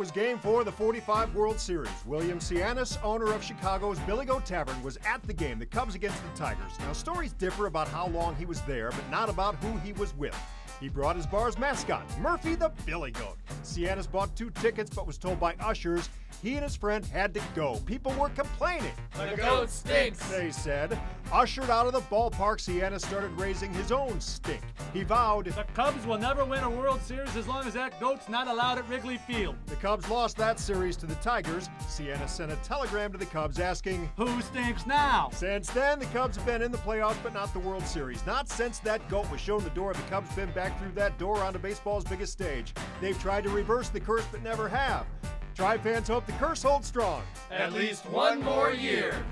was game four of the 45 World Series. William Sianis, owner of Chicago's Billy Goat Tavern, was at the game, the Cubs against the Tigers. Now, stories differ about how long he was there, but not about who he was with. He brought his bar's mascot, Murphy the Billy Goat. Sianis bought two tickets but was told by ushers he and his friend had to go. People were complaining. The goat stinks, they said. Ushered out of the ballpark, Sianis started raising his own stink. He vowed, The Cubs will never win a World Series as long as that goat's not allowed at Wrigley Field. The Cubs lost that series to the Tigers. Sianis sent a telegram to the Cubs asking, Who stinks now? Since then, the Cubs have been in the playoffs, but not the World Series. Not since that goat was shown the door, have the Cubs been back through that door onto baseball's biggest stage. They've tried to reverse the curse, but never have. Tribe fans hope the curse holds strong. At least one more year.